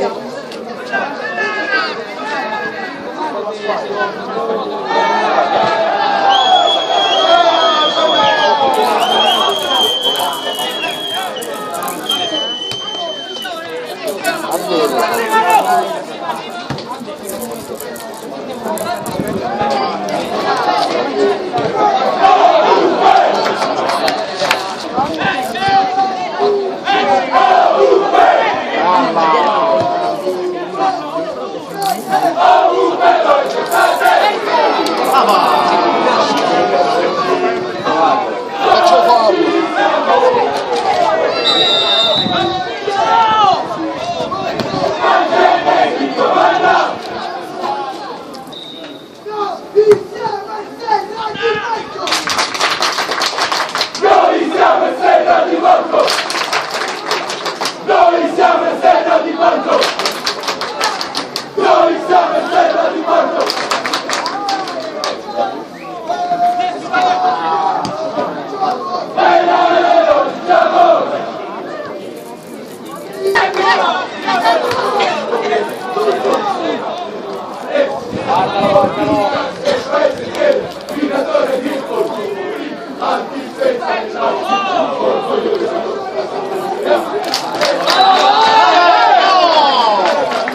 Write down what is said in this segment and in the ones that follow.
Gracias.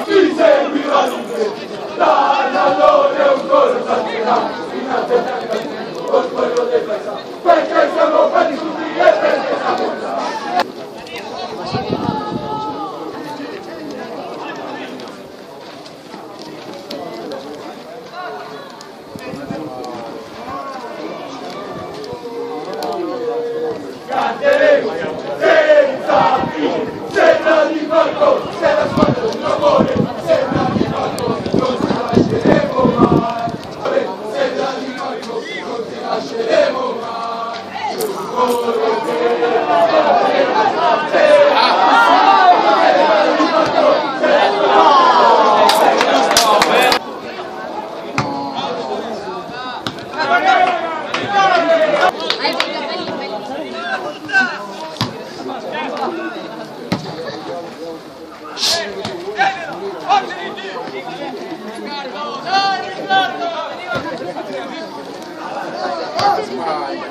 Ti segui la luce, dalla loro è un corso a time.